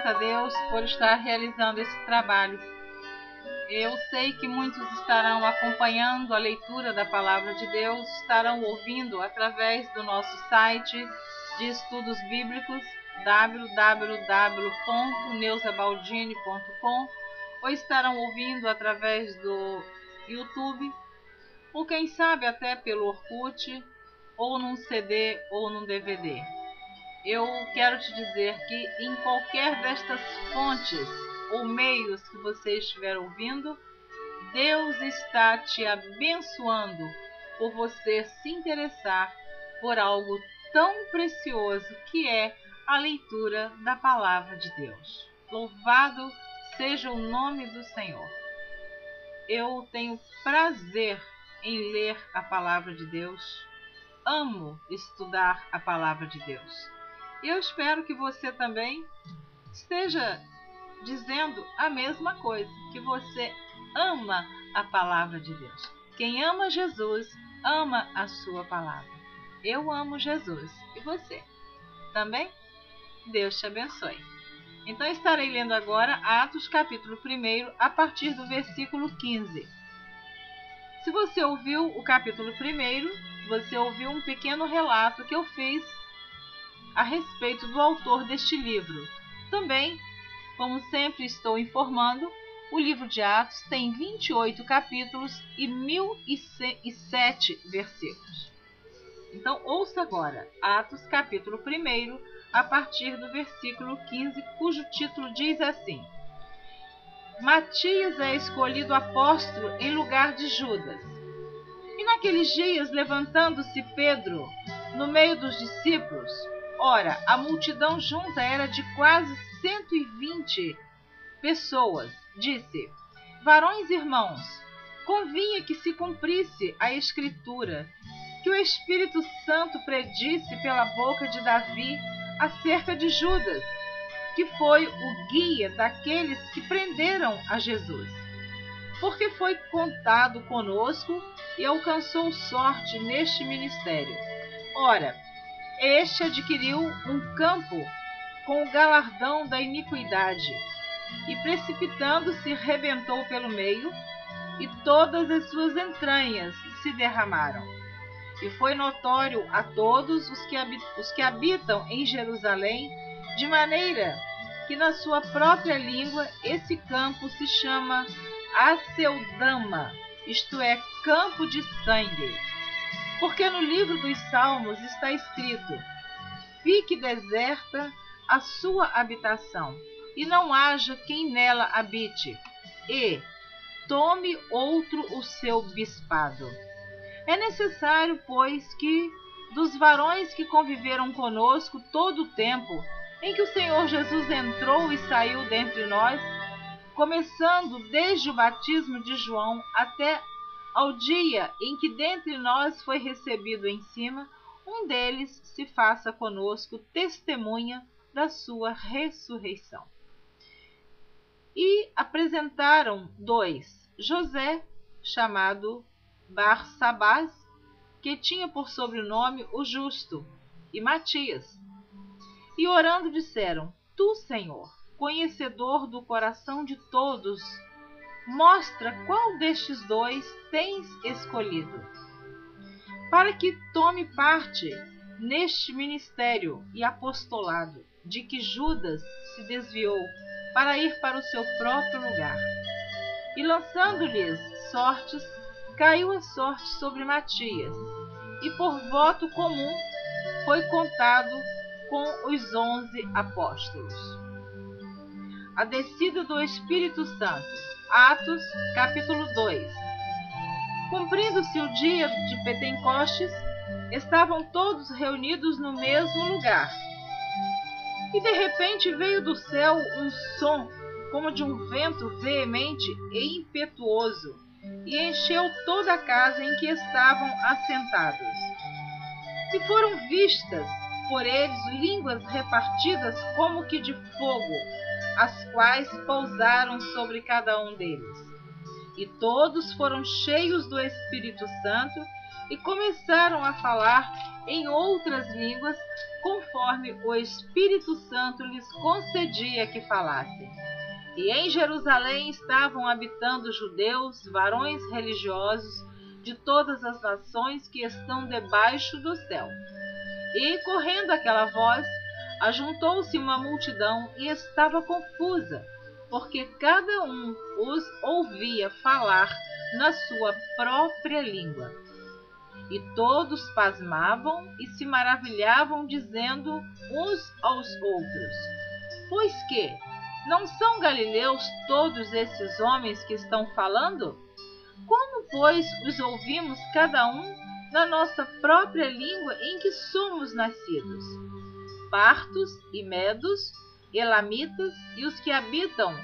grata a Deus por estar realizando esse trabalho. Eu sei que muitos estarão acompanhando a leitura da palavra de Deus, estarão ouvindo através do nosso site de estudos bíblicos www.neusabaldini.com ou estarão ouvindo através do YouTube ou quem sabe até pelo Orkut ou num CD ou num DVD. Eu quero te dizer que em qualquer destas fontes ou meios que você estiver ouvindo, Deus está te abençoando por você se interessar por algo tão precioso que é a leitura da palavra de Deus. Louvado seja o nome do Senhor. Eu tenho prazer em ler a palavra de Deus. Amo estudar a palavra de Deus. Eu espero que você também esteja dizendo a mesma coisa, que você ama a palavra de Deus. Quem ama Jesus, ama a sua palavra. Eu amo Jesus. E você? Também? Deus te abençoe. Então estarei lendo agora Atos capítulo 1, a partir do versículo 15. Se você ouviu o capítulo 1, você ouviu um pequeno relato que eu fiz a respeito do autor deste livro. Também, como sempre estou informando, o livro de Atos tem 28 capítulos e 1007 versículos. Então, ouça agora Atos, capítulo 1, a partir do versículo 15, cujo título diz assim: Matias é escolhido apóstolo em lugar de Judas. E naqueles dias, levantando-se Pedro no meio dos discípulos, ora, a multidão junta era de quase 120 pessoas, disse: Varões irmãos, convinha que se cumprisse a Escritura que o Espírito Santo predisse pela boca de Davi acerca de Judas, que foi o guia daqueles que prenderam a Jesus. Porque foi contado conosco e alcançou sorte neste ministério. Ora, este adquiriu um campo com o galardão da iniquidade, e precipitando-se, rebentou pelo meio, e todas as suas entranhas se derramaram e foi notório a todos os que, os que habitam em Jerusalém, de maneira que na sua própria língua esse campo se chama Aceldama, isto é, campo de sangue. Porque no livro dos Salmos está escrito: Fique deserta a sua habitação, e não haja quem nela habite, e tome outro o seu bispado. É necessário, pois, que dos varões que conviveram conosco todo o tempo em que o Senhor Jesus entrou e saiu dentre nós, começando desde o batismo de João até ao dia em que dentre nós foi recebido em cima, um deles se faça conosco testemunha da sua ressurreição. E apresentaram dois, José, chamado Barsabás, que tinha por sobrenome o Justo, e Matias. E orando disseram: Tu, Senhor, conhecedor do coração de todos, mostra qual destes dois tens escolhido, para que tome parte neste ministério e apostolado de que Judas se desviou para ir para o seu próprio lugar. E lançando-lhes sortes, caiu a sorte sobre Matias, e por voto comum foi contado com os onze apóstolos. A descida do Espírito Santo. Atos, capítulo 2. Cumprindo-se o dia de Pentecostes, estavam todos reunidos no mesmo lugar. E de repente veio do céu um som como de um vento veemente e impetuoso e encheu toda a casa em que estavam assentados. E foram vistas por eles línguas repartidas como que de fogo, as quais pousaram sobre cada um deles. E todos foram cheios do Espírito Santo e começaram a falar em outras línguas, conforme o Espírito Santo lhes concedia que falassem. E em Jerusalém estavam habitando judeus, varões religiosos de todas as nações que estão debaixo do céu. E, correndo aquela voz, ajuntou-se uma multidão e estava confusa, porque cada um os ouvia falar na sua própria língua. E todos pasmavam e se maravilhavam, dizendo uns aos outros: Pois que não são galileus todos esses homens que estão falando? Como, pois, os ouvimos cada um na nossa própria língua em que somos nascidos? Partos e medos, elamitas e os que habitam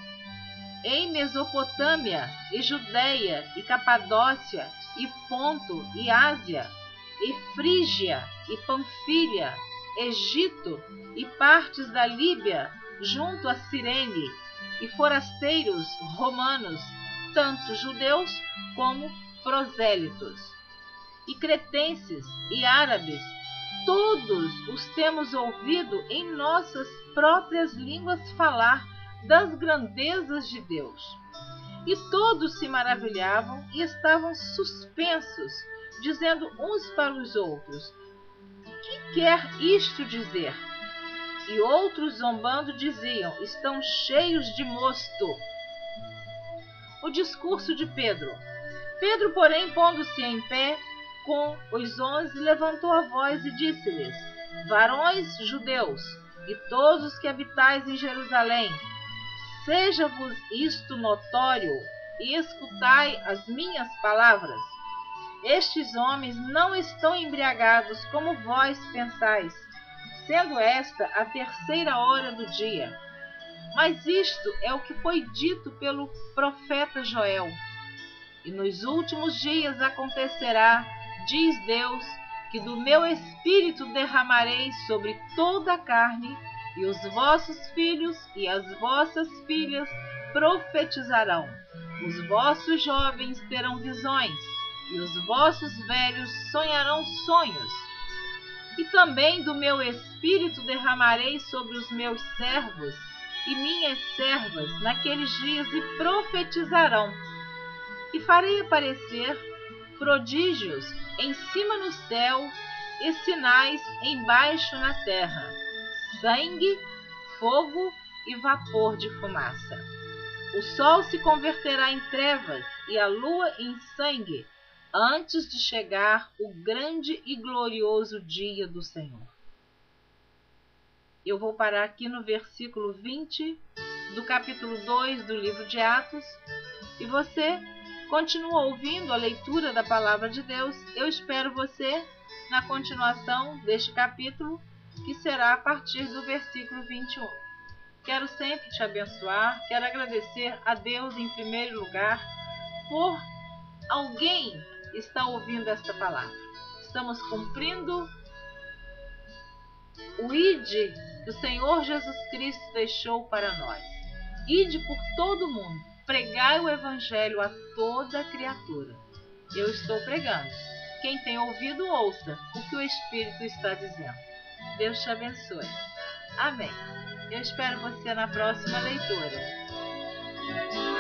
em Mesopotâmia e Judéia e Capadócia e Ponto e Ásia e Frígia e Panfilha, Egito e partes da Líbia junto a Cirene e forasteiros romanos, tanto judeus como prosélitos, e cretenses e árabes, todos os temos ouvido em nossas próprias línguas falar das grandezas de Deus. E todos se maravilhavam e estavam suspensos, dizendo uns para os outros: Que quer isto dizer? E outros zombando diziam: Estão cheios de mosto. O discurso de Pedro. Pedro, porém, pondo-se em pé com os onze, levantou a voz e disse-lhes: Varões judeus, e todos os que habitais em Jerusalém, seja-vos isto notório, e escutai as minhas palavras. Estes homens não estão embriagados como vós pensais sendo esta a terceira hora do dia. Mas isto é o que foi dito pelo profeta Joel. E nos últimos dias acontecerá, diz Deus, que do meu espírito derramarei sobre toda a carne, e os vossos filhos e as vossas filhas profetizarão. Os vossos jovens terão visões, e os vossos velhos sonharão sonhos e também do meu espírito derramarei sobre os meus servos e minhas servas naqueles dias e profetizarão. E farei aparecer prodígios em cima no céu e sinais embaixo na terra: sangue, fogo e vapor de fumaça. O sol se converterá em trevas e a lua em sangue antes de chegar o grande e glorioso dia do Senhor. Eu vou parar aqui no versículo 20 do capítulo 2 do livro de Atos e você continua ouvindo a leitura da palavra de Deus. Eu espero você na continuação deste capítulo, que será a partir do versículo 21. Quero sempre te abençoar, quero agradecer a Deus em primeiro lugar por alguém está ouvindo esta palavra. Estamos cumprindo o ide que o Senhor Jesus Cristo deixou para nós. Ide por todo o mundo, pregai o evangelho a toda criatura. Eu estou pregando. Quem tem ouvido, ouça o que o Espírito está dizendo. Deus te abençoe. Amém. Eu espero você na próxima leitura.